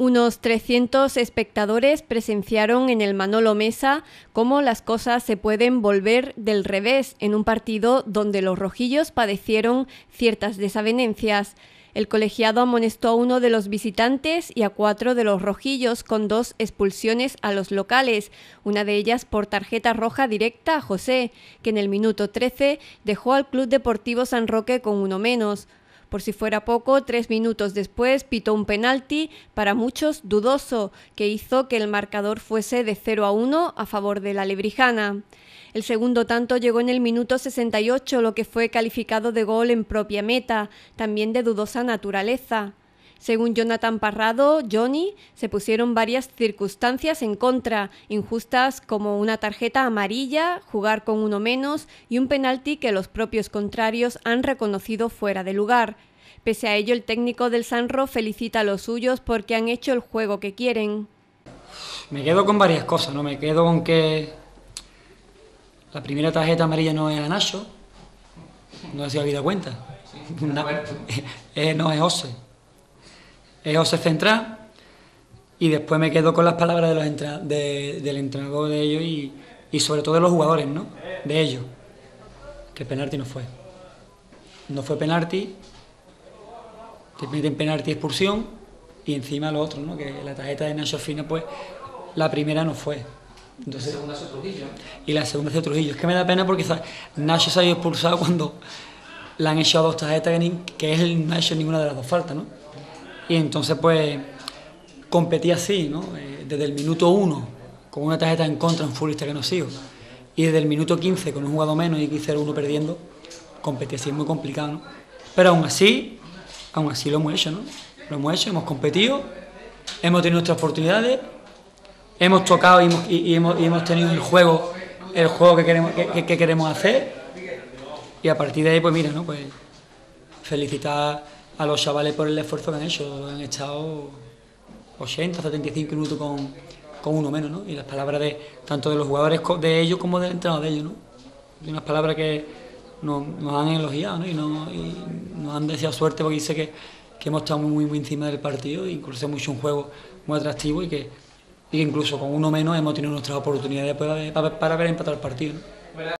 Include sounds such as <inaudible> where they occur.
Unos 300 espectadores presenciaron en el Manolo Mesa cómo las cosas se pueden volver del revés en un partido donde los rojillos padecieron ciertas desavenencias. El colegiado amonestó a uno de los visitantes y a cuatro de los rojillos con dos expulsiones a los locales, una de ellas por tarjeta roja directa a José, que en el minuto 13 dejó al Club Deportivo San Roque con uno menos. Por si fuera poco, tres minutos después pitó un penalti, para muchos dudoso, que hizo que el marcador fuese de 0 a 1 a favor de la Lebrijana. El segundo tanto llegó en el minuto 68, lo que fue calificado de gol en propia meta, también de dudosa naturaleza. Según Jonathan Parrado, Johnny, se pusieron varias circunstancias en contra, injustas como una tarjeta amarilla, jugar con uno menos y un penalti que los propios contrarios han reconocido fuera de lugar. Pese a ello, el técnico del Sanro felicita a los suyos porque han hecho el juego que quieren. Me quedo con varias cosas, ¿no? Me quedo con que la primera tarjeta amarilla no es a Nacho, no se ha habido cuenta. <laughs> no es José es José Central y después me quedo con las palabras de los del entrenador de ellos y, sobre todo de los jugadores, ¿no? De ellos, que el penalti no fue. No fue penalti, te meten penalti expulsión y encima lo otro, ¿no? Que la tarjeta de Nacho Fina, pues la primera no fue. Entonces, la segunda es Trujillo. Y la segunda es Trujillo. Es que me da pena porque Nacho se ha ido expulsado cuando le han echado dos tarjetas que él no ha hecho ninguna de las dos faltas, ¿no? Y entonces pues competí así, ¿no? Eh, desde el minuto 1 con una tarjeta en contra, un futbolista que no sigo, y desde el minuto 15 con un jugador menos y 0-1 perdiendo, competí así, es muy complicado, ¿no? Pero aún así, aún así lo hemos hecho, ¿no? Lo hemos hecho, hemos competido, hemos tenido nuestras oportunidades, hemos tocado y hemos, tenido el juego, el juego que queremos, que, que queremos hacer, y a partir de ahí, pues mira, ¿no? Pues felicitar a los chavales por el esfuerzo que han hecho. Han estado 80, 75 minutos con, con uno menos, ¿no? Y las palabras de tanto de los jugadores de ellos como del entrenador de ellos, ¿no? Unas palabras que nos, han elogiado, ¿no? Y, nos han deseado suerte porque dice que, hemos estado muy, muy encima del partido incluso hemos hecho un juego muy atractivo y que, incluso con uno menos hemos tenido nuestras oportunidades para, para, para ver empatar el partido.